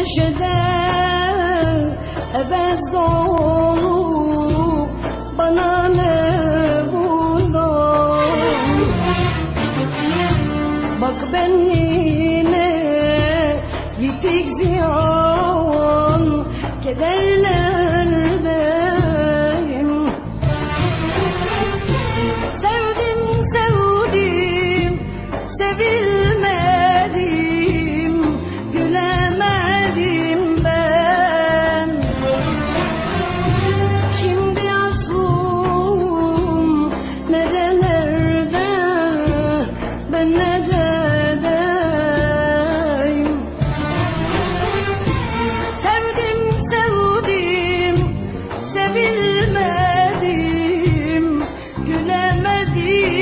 neşede ebez dolu Bana ne bundan Bak ben yine yitik ziyan Kederle ben ne dedeyim Sevdim sevdim sevilmedim gülemedim.